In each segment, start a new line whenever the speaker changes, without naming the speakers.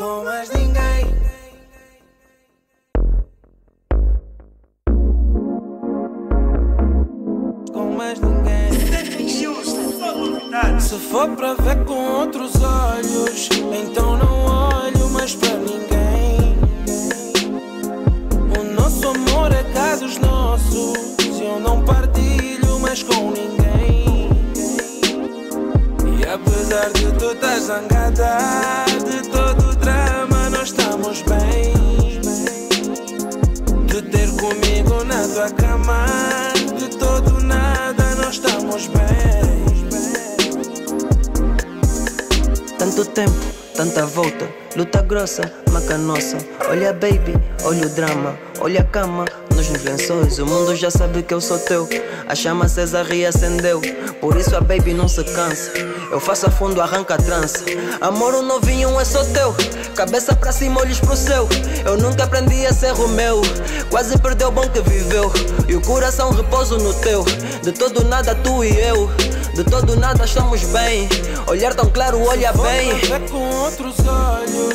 com mais ninguém. Com mais ninguém. Se for para ver com outros olhos, então não olho mais para ninguém. O nosso amor é cá dos nossos. Eu não partilho mais com ninguém. E apesar de tu estar zangada, comigo na tua cama, de todo nada, nós estamos bem.
Tanto tempo, tanta volta, luta grossa, maca nossa. Olha baby, olha o drama, olha a cama, nos lençóis. O mundo já sabe que eu sou teu. A chama acesa reacendeu, por isso a baby não se cansa. Eu faço a fundo, arranca a trança. Amor, o novinho é só teu. Cabeça pra cima, olhos pro céu. Eu nunca aprendi a ser Romeu. Quase perdeu o bom que viveu. E o coração repouso no teu. De todo nada, tu e eu. De todo nada estamos bem. Olhar tão claro, olha
Vou
bem.
ver com outros olhos,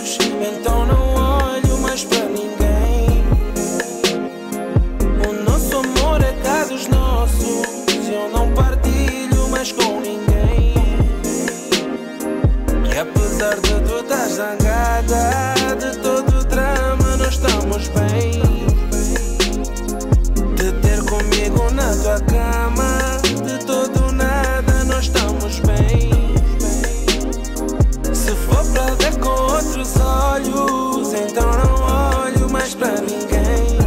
de tu estar zangada, de todo o drama, nós estamos bem. De ter comigo na tua cama, de todo nada, nós estamos bem. Se for pra ver com outros olhos, então não olho mais pra ninguém.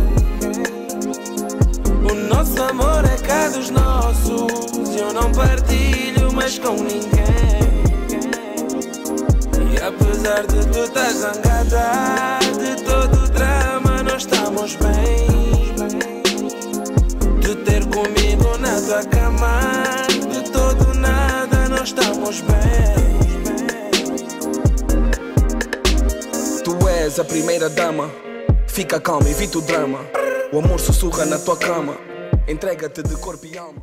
O nosso amor é cá dos nossos, eu não partilho mais com ninguém. Apesar de tu estar zangada, de todo o drama, nós estamos bem. De ter comigo na tua cama, de todo nada, nós estamos bem.
Tu és a primeira dama. Fica calma, evita o drama. O amor sussurra na tua cama. Entrega-te de corpo e alma.